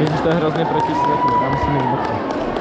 Ježiš, to je hrozně proti světlu, já musím jít.